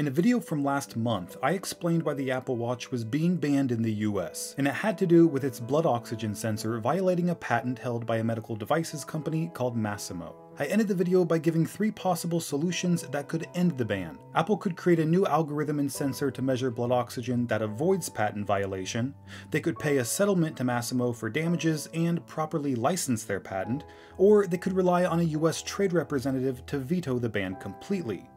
In a video from last month, I explained why the Apple Watch was being banned in the US, and it had to do with its blood oxygen sensor violating a patent held by a medical devices company called Masimo. I ended the video by giving three possible solutions that could end the ban. Apple could create a new algorithm and sensor to measure blood oxygen that avoids patent violation, they could pay a settlement to Masimo for damages and properly license their patent, or they could rely on a US trade representative to veto the ban completely.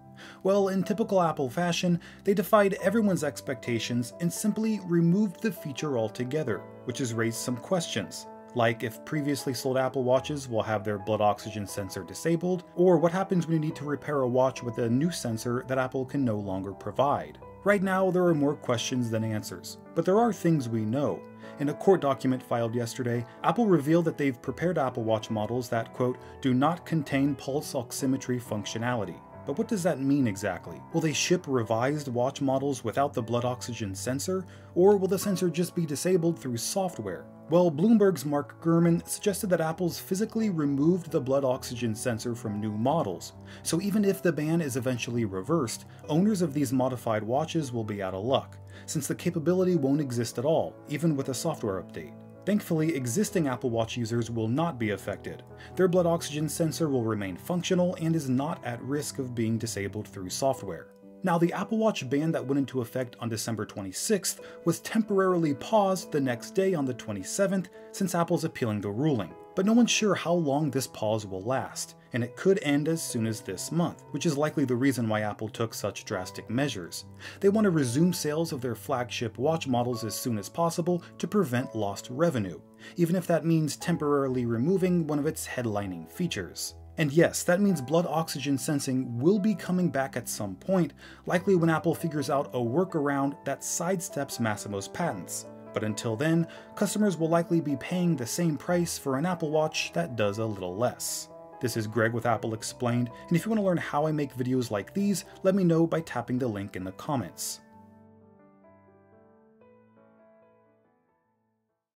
Well, in typical Apple fashion, they defied everyone's expectations and simply removed the feature altogether, which has raised some questions, like if previously sold Apple Watches will have their blood oxygen sensor disabled, or what happens when you need to repair a watch with a new sensor that Apple can no longer provide. Right now, there are more questions than answers, but there are things we know. In a court document filed yesterday, Apple revealed that they've prepared Apple Watch models that, quote, do not contain pulse oximetry functionality. But what does that mean exactly? Will they ship revised watch models without the blood oxygen sensor, or will the sensor just be disabled through software? Well, Bloomberg's Mark Gurman suggested that Apple's physically removed the blood oxygen sensor from new models, so even if the ban is eventually reversed, owners of these modified watches will be out of luck, since the capability won't exist at all, even with a software update. Thankfully, existing Apple Watch users will not be affected. Their blood oxygen sensor will remain functional and is not at risk of being disabled through software. Now, the Apple Watch ban that went into effect on December 26th was temporarily paused the next day on the 27th since Apple's appealing the ruling, but no one's sure how long this pause will last and it could end as soon as this month, which is likely the reason why Apple took such drastic measures. They want to resume sales of their flagship watch models as soon as possible to prevent lost revenue, even if that means temporarily removing one of its headlining features. And yes, that means blood oxygen sensing will be coming back at some point, likely when Apple figures out a workaround that sidesteps Masimo's patents. But until then, customers will likely be paying the same price for an Apple Watch that does a little less. This is Greg with Apple Explained, and if you want to learn how I make videos like these, let me know by tapping the link in the comments.